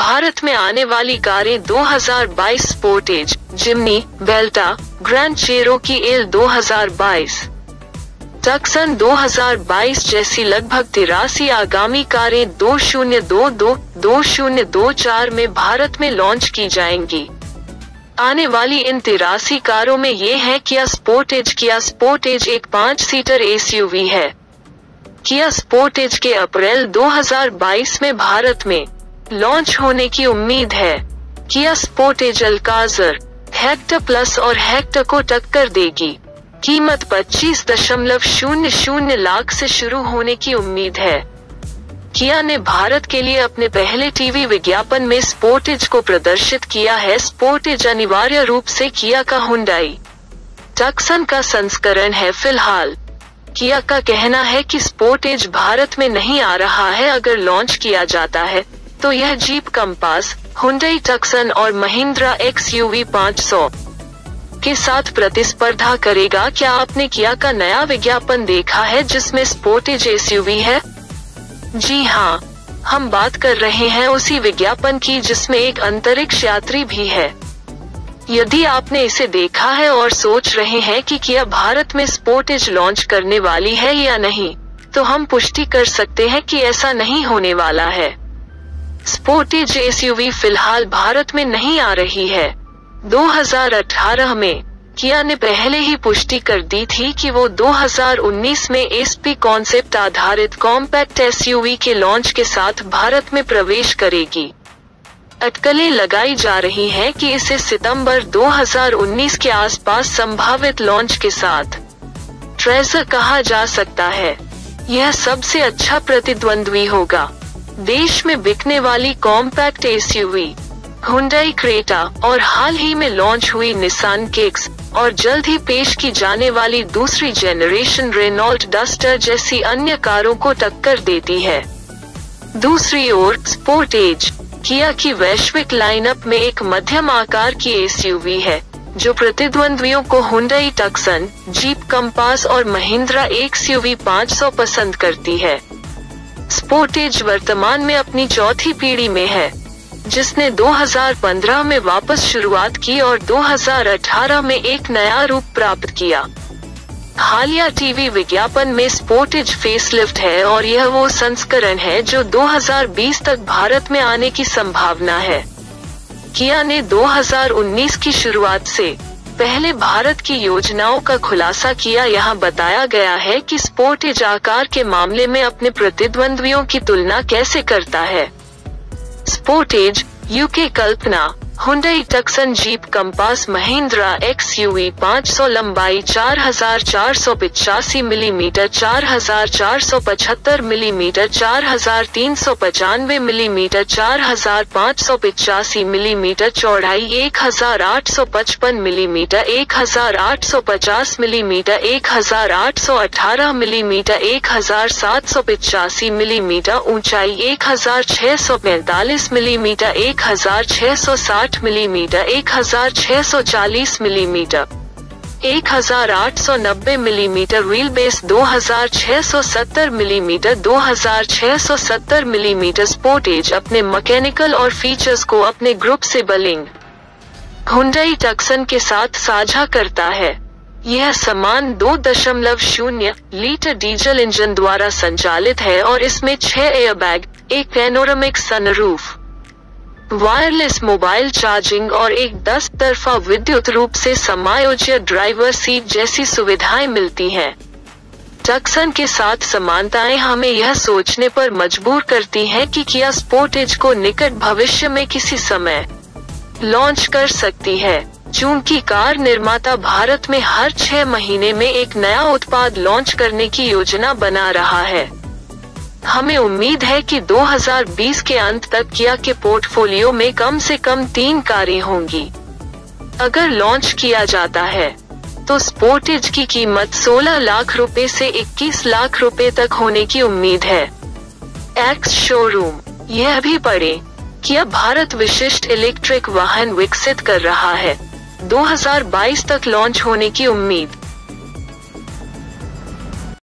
भारत में आने वाली कारें 2022 स्पोर्टेज जिमनी बेल्टा ग्रैंड चेरो की एल 2022 टक्सन 2022 जैसी लगभग तिरासी आगामी कारें दो शून्य दो दो दो शून्य दो चार में भारत में लॉन्च की जाएँगी। आने वाली इन तिरासी कारों में ये है किया स्पोर्टेज किया स्पोर्टेज एक पाँच सीटर एसयूवी है। किया स्पोर्टेज के अप्रैल 2022 में भारत में लॉन्च होने की उम्मीद है Kia Sportage Alcazar Hector plus और हेक्टर को टक्कर देगी। कीमत पच्चीस दशमलव शून्य शून्य लाख से शुरू होने की उम्मीद है। किया ने भारत के लिए अपने पहले टीवी विज्ञापन में स्पोर्टेज को प्रदर्शित किया है। स्पोर्टेज अनिवार्य रूप से किया का हुंडाई। टक्सन का संस्करण है फ़िलहाल। किया का कहना है कि स्पोर्टेज भारत में नहीं आ रहा है, अगर लॉन्च किया जाता है। तो यह जीप कंपास हुंडई टक्सन और महिंद्रा एक्स यू वी के साथ प्रतिस्पर्धा करेगा। क्या आपने किया का नया विज्ञापन देखा है जिसमें स्पोर्टेज एस है? जी हाँ हम बात कर रहे हैं उसी विज्ञापन की जिसमें एक अंतरिक्ष यात्री भी है। यदि आपने इसे देखा है और सोच रहे हैं कि क्या भारत में स्पोर्टेज लॉन्च करने वाली है या नहीं तो हम पुष्टि कर सकते हैं कि ऐसा नहीं होने वाला है। स्पोर्टेज एसयूवी फ़िलहाल भारत में नहीं आ रही है। 2018 में किया ने पहले ही पुष्टि कर दी थी कि वो 2019 में एसपी कॉन्सेप्ट आधारित कॉम्पैक्ट एसयूवी के लॉन्च के साथ भारत में प्रवेश करेगी। अटकलें लगाई जा रही हैं कि इसे सितंबर 2019 के आसपास संभावित लॉन्च के साथ ट्रेजर कहा जा सकता है। यह सबसे अच्छा प्रतिद्वंद्वी होगा। देश में बिकने वाली कॉम्पैक्ट एसयूवी, हुंडई क्रेटा और हाल ही में लॉन्च हुई निसान किक्स और जल्द ही पेश की जाने वाली दूसरी जेनरेशन रेनॉल्ट डस्टर जैसी अन्य कारों को टक्कर देती है। दूसरी ओर स्पोर्टेज किया की वैश्विक लाइनअप में एक मध्यम आकार की एसयूवी है, जो प्रतिद्वंद्वियों को हुंडई टक्सन, जीप कंपास और महिंद्रा एक्स यूवी पाँच पसंद करती है। स्पोर्टेज वर्तमान में अपनी चौथी पीढ़ी में है, जिसने 2015 में वापस शुरुआत की और 2018 में एक नया रूप प्राप्त किया। हालिया टीवी विज्ञापन में स्पोर्टेज फेसलिफ्ट है और यह वो संस्करण है जो 2020 तक भारत में आने की संभावना है। किया ने 2019 की शुरुआत से पहले भारत की योजनाओं का खुलासा किया, यहाँ बताया गया है कि स्पोर्टेज आकार के मामले में अपने प्रतिद्वंद्वियों की तुलना कैसे करता है। स्पोर्टेज, यूके कल्पना। Hyundai Tucson Jeep Compass Mahindra X U पाँच लंबाई चार हज़ार चार सौ पिचासी मिलीमीटर चार हज़ार चार सौ पचहत्तर मिलीमीटर चार हज़ार तीन सौ पचानवे मिलीमीटर चार हज़ार पाँच सौ पिचासी मिलीमीटर चौड़ाई एक हज़ार आठ सौ पचपन मिलीमीटर एक हज़ार आठ सौ पचास मिलीमीटर एक हज़ार आठ सौ अठारह मिलीमीटर एक हज़ार सात सौ पिचासी मिलीमीटर ऊंचाई एक हज़ार छह सौ पैंतालीस मिलीमीटर एक हज़ार छह सौ साठ आठ मिलीमीटर, एक हज़ार छह सौ चालीस मिलीमीटर, एक हज़ार आठ सौ नब्बे मिलीमीटर व्हील बेस दो हज़ार छह सौ सत्तर मिलीमीटर, दो हज़ार छह सौ सत्तर मिलीमीटर स्पोर्टेज अपने मैकेनिकल और फीचर्स को अपने ग्रुप से बलिंग। हुंडई टक्सन के साथ साझा करता है। यह समान दो दशमलव शून्य लीटर डीजल इंजन द्वारा संचालित है और इसमें छह एयरबैग एक panoramic sunroof wireless mobile charging और एक दस तरफा विद्युत रूप से समायोज्य ड्राइवर सीट जैसी सुविधाएँ मिलती हैं। टक्सन के साथ समानताएँ हमें यह सोचने पर मजबूर करती हैं कि क्या स्पोर्टेज को निकट भविष्य में किसी समय लॉन्च कर सकती है चूँकि कार निर्माता भारत में हर छह महीने में एक नया उत्पाद लॉन्च करने की योजना बना रहा है हमें उम्मीद है कि 2020 के अंत तक किया के पोर्टफोलियो में कम से कम तीन कारें होंगी। अगर लॉन्च किया जाता है तो स्पोर्टेज की कीमत 16 लाख रुपए से 21 लाख रुपए तक होने की उम्मीद है। एक्स शोरूम यह भी पढ़े किया भारत विशिष्ट इलेक्ट्रिक वाहन विकसित कर रहा है। 2022 तक लॉन्च होने की उम्मीद।